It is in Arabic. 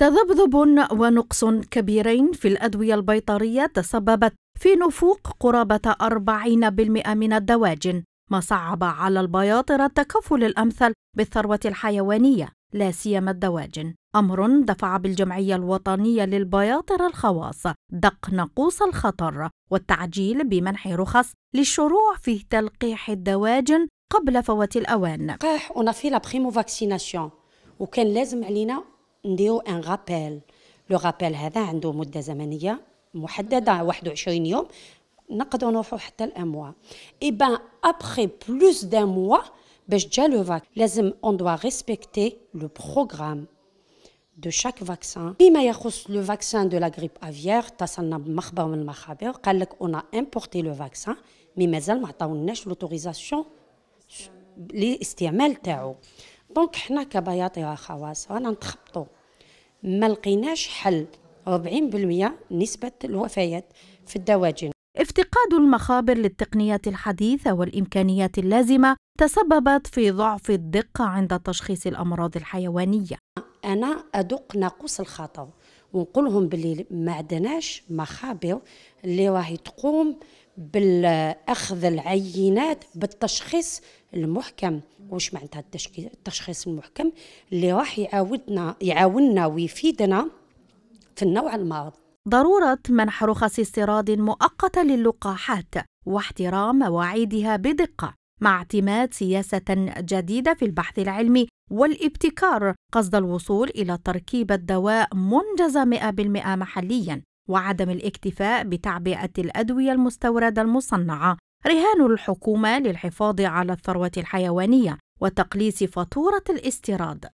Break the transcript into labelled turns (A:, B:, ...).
A: تذبذب ونقص كبيرين في الأدوية البيطرية تسببت في نفوق قرابة 40% من الدواجن ما صعب على البياطرة التكفل الأمثل بالثروة الحيوانية لا سيما الدواجن. أمر دفع بالجمعية الوطنية للبياطرة الخواص دق ناقوس الخطر والتعجيل بمنح رخص للشروع في تلقيح الدواجن قبل فوات الأوان.
B: وكان لازم علينا نديرو un rappel. le rappel هذا عنده مدة زمنية محددة 21 يوم نقدروا نروحوا حتى à un mois et ben après plus d'un mois باش جا le vaccin لازم on doit respecter le programme de chaque vaccin. فيما يخص le vaccin de la grippe aviaire اتصلنا بمخبر من المخابر قال لك on importait le vaccin mais مازال ما عطاوناش l'autorisation لاستعمال تاعو. دونك حنا كبياطرة خواص رانا نتخبطوا ما لقيناش حل. 40% نسبة الوفيات في الدواجن.
A: افتقاد المخابر للتقنيات الحديثة والإمكانيات اللازمة تسببت في ضعف الدقة عند تشخيص الأمراض الحيوانية.
B: أنا أدق ناقوس الخطر ونقولهم باللي ما عندناش مخابر اللي راهي تقوم بالأخذ العينات بالتشخيص المحكم. واش معناتها التشخيص المحكم؟ اللي راح يعاودنا يعاوننا ويفيدنا في النوع المرض
A: ضرورة منح رخص استيراد مؤقته للقاحات واحترام مواعيدها بدقة مع اعتماد سياسة جديدة في البحث العلمي. والابتكار قصد الوصول إلى تركيبه دواء منجزه 100% محليا وعدم الاكتفاء بتعبئة الأدوية المستوردة المصنعة. رهان الحكومة للحفاظ على الثروة الحيوانية وتقليص فاتورة الاستيراد.